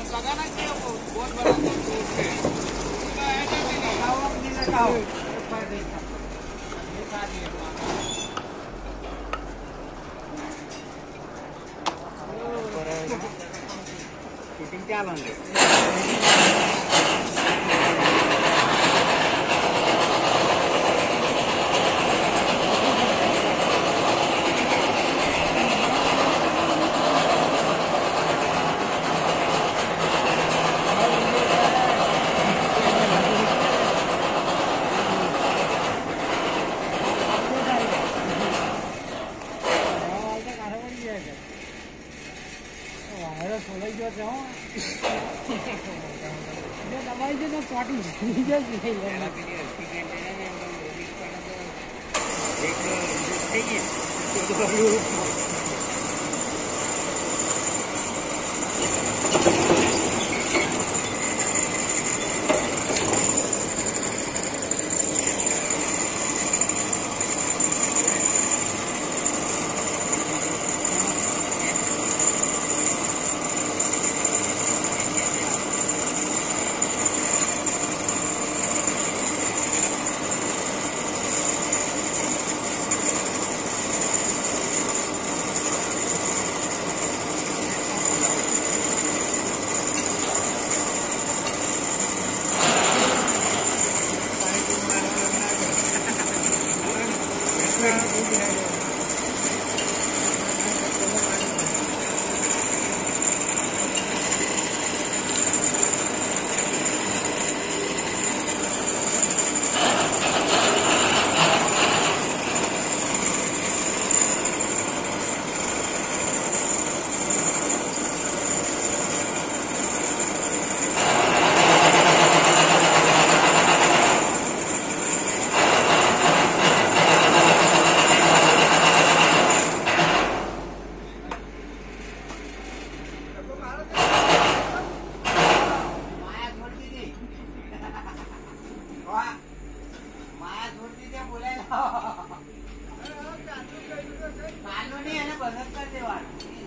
हम सगा ना चाहिए वो बहुत बड़ा बार देखा। ये खा लिए शूटिंग ભાઈરસ બોલાઈ ગયો છે હો દબાઈ છે તો ચોટી થઈ જશે થઈ ગઈ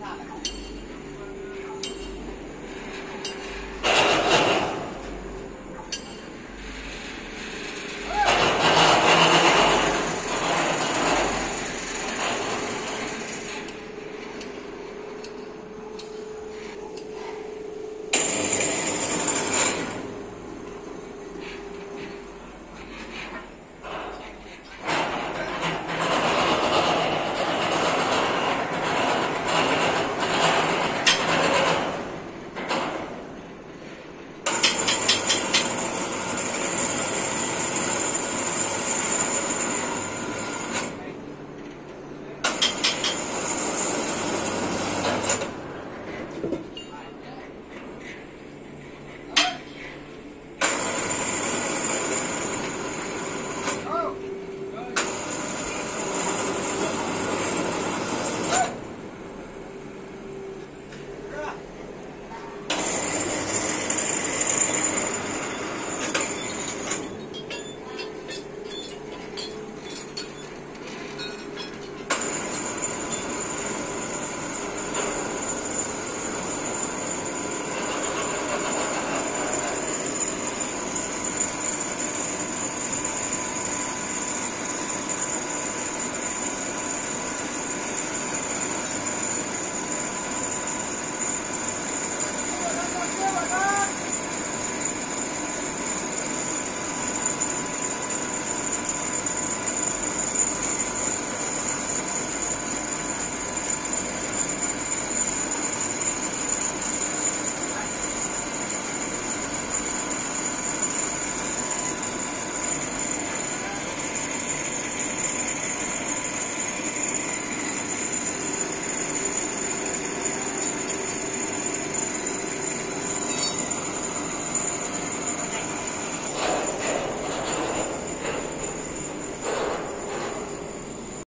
Stop.